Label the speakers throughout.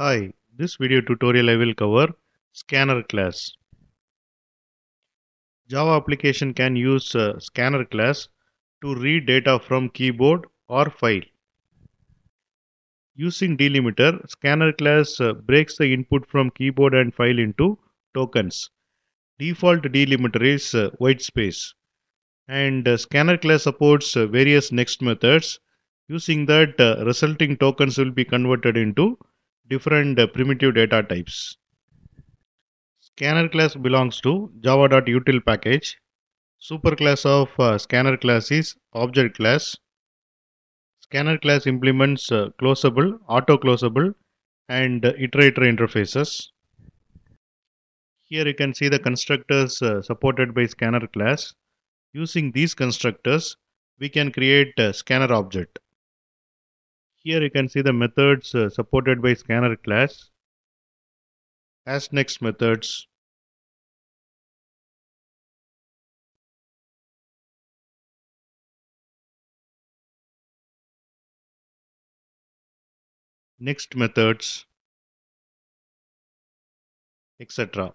Speaker 1: Hi, this video tutorial I will cover scanner class. Java application can use uh, scanner class to read data from keyboard or file. Using delimiter, scanner class uh, breaks the input from keyboard and file into tokens. Default delimiter is uh, white space. And scanner class supports various next methods. Using that, resulting tokens will be converted into different uh, primitive data types. Scanner class belongs to java.util package. Superclass of uh, scanner class is object class. Scanner class implements uh, closable, auto closable, and uh, iterator interfaces. Here you can see the constructors uh, supported by scanner class. Using these constructors, we can create a scanner object. Here you can see the methods uh, supported by scanner class. hasNext methods. Next methods, etc.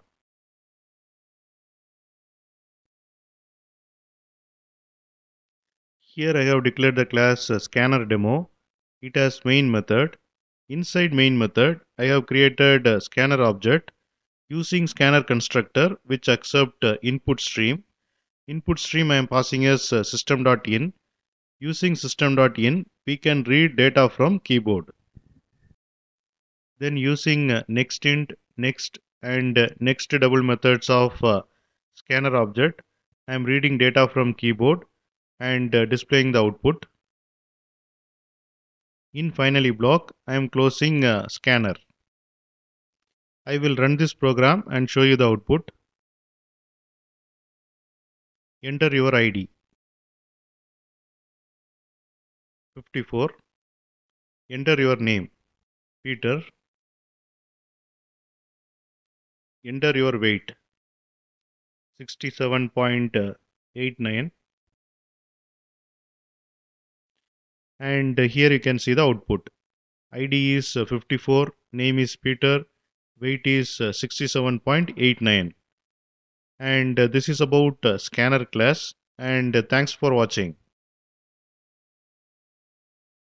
Speaker 1: Here I have declared the class uh, scanner demo. It has main method. Inside main method, I have created a scanner object using scanner constructor which accept uh, input stream. Input stream I am passing as uh, system.in. Using system.in, we can read data from keyboard. Then using uh, nextInt, next and next double methods of scanner object, I am reading data from keyboard and displaying the output. In finally block, I am closing uh, scanner. I will run this program and show you the output. Enter your ID. 54. Enter your name. Peter. Enter your weight. 67.89 and here you can see the output. Id is uh, 54 name is peter weight is uh, 67.89 and uh, this is about scanner class. And thanks for watching